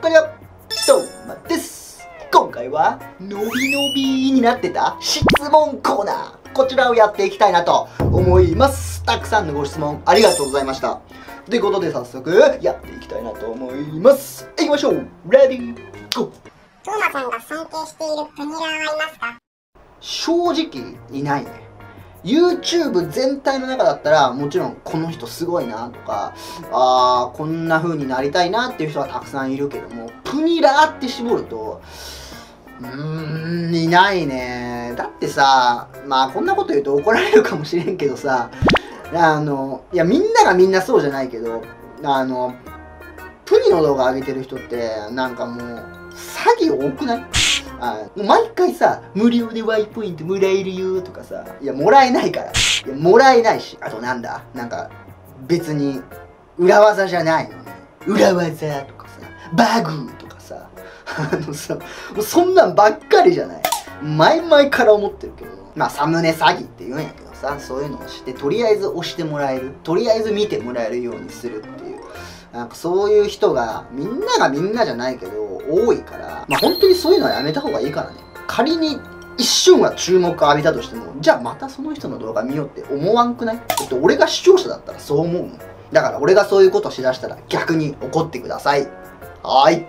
こんにちはどうもです今回はのびのびになってた質問コーナー。こちらをやっていきたいなと思います。たくさんのご質問ありがとうございました。ということで早速やっていきたいなと思います。いきましょうレディーゴー。トーマさんが尊敬している国ラーはいますか？正直いないね YouTube 全体の中だったらもちろんこの人すごいなとかあーこんな風になりたいなっていう人はたくさんいるけどもプニラーって絞るとうーんいないね。だってさまあこんなこと言うと怒られるかもしれんけどさあのいやみんながみんなそうじゃないけどあのプニの動画上げてる人ってなんかもう詐欺多くない？あ毎回さ無料でワイポイントもらえるよとかさいやもらえないから。いやもらえないし。あとなんだ？なんか別に裏技じゃないのね。裏技とかさバグとかさ。あのさもうそんなんばっかりじゃない。前々から思ってるけど。まあサムネ詐欺って言うんやけどさそういうのをしてとりあえず押してもらえる。とりあえず見てもらえるようにするっていう。なんかそういう人がみんながみんなじゃないけど多いから、まあ、本当にそういうのはやめた方がいいからね。仮に一瞬は注目を浴びたとしてもじゃあまたその人の動画見ようって思わんくない？だって俺が視聴者だったらそう思うもん。だから俺がそういうことしだしたら逆に怒ってください。はい。